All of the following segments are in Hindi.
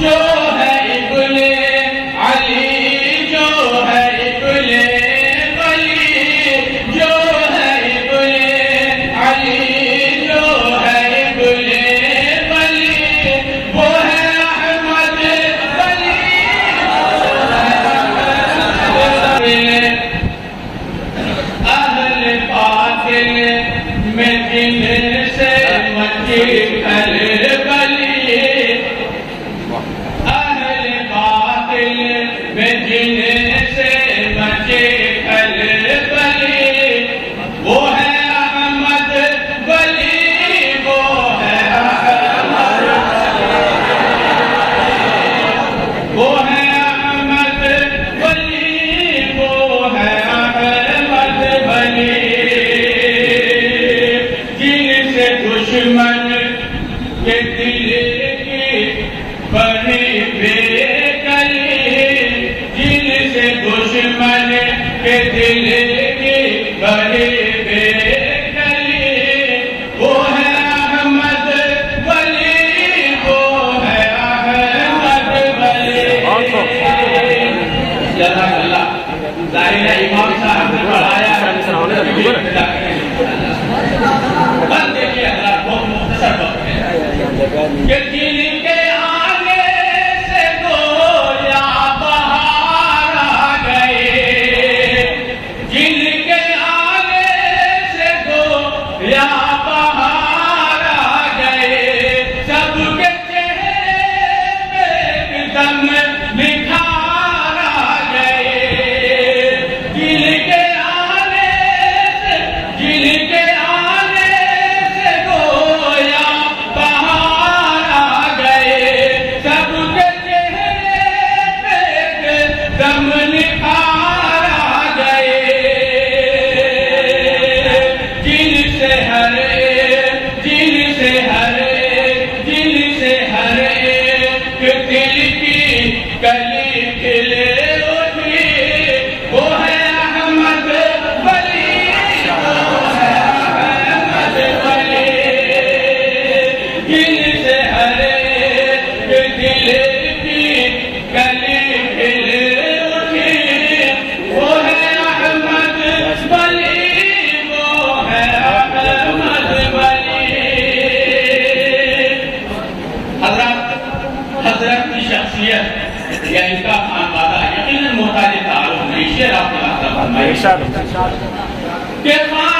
Yeah! दुश्मन के दिल के बने बेकल दिल से दुश्मन के दिल के बने बेकल वो है अहमद बली वो है अहमद बली अल्लाह अल्लाह इमाम साहब ने पढ़ाया। 没事儿没事别怕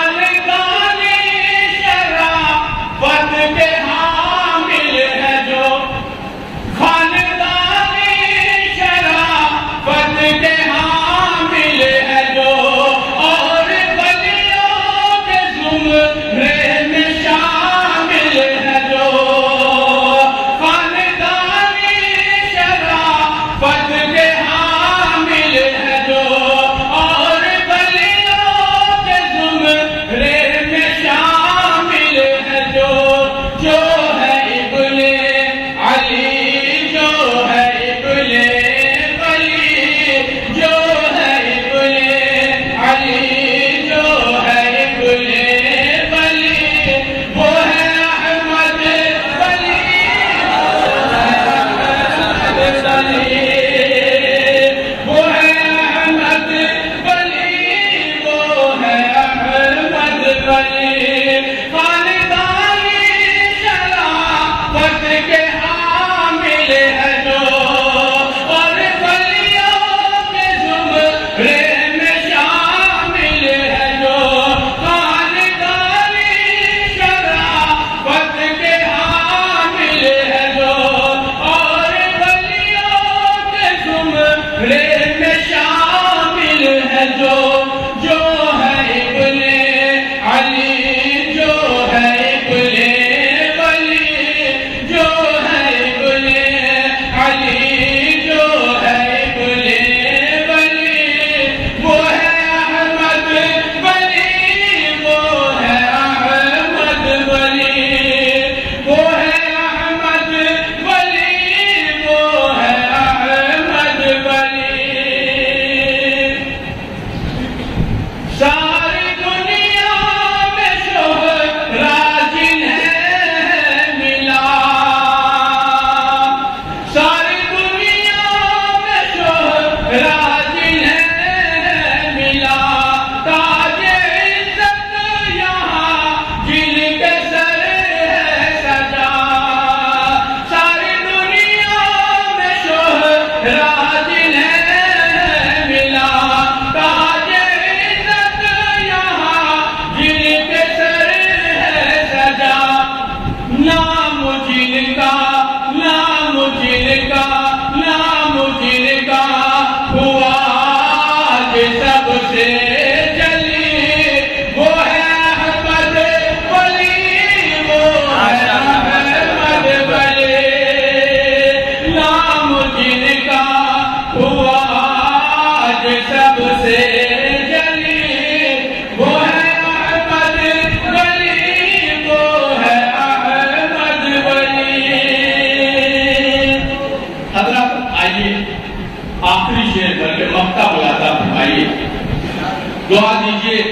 do ordem de